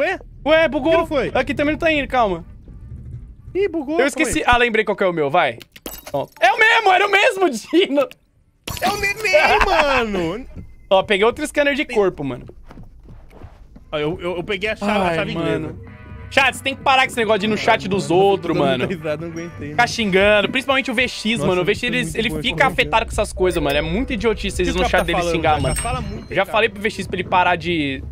Ué? Ué, bugou. Que não foi? Aqui também não tá indo, calma. Ih, bugou. Eu esqueci. Ah, lembrei qual que é o meu, vai. É o mesmo, era o mesmo, Dino. É o neném, mano. Ó, peguei outro scanner de corpo, mano. Ó, eu, eu, eu peguei a chave, a chave mano. inglesa. Chat, você tem que parar com esse negócio de ir no chat dos outros, mano. risada, não aguentei. Ficar xingando, principalmente o VX, Nossa, mano. O VX, ele, ele fica afetado com essas coisas, mano. É muito idiotice vocês no chat tá dele falando, xingar, mano. Fala muito, já falei pro VX pra ele parar de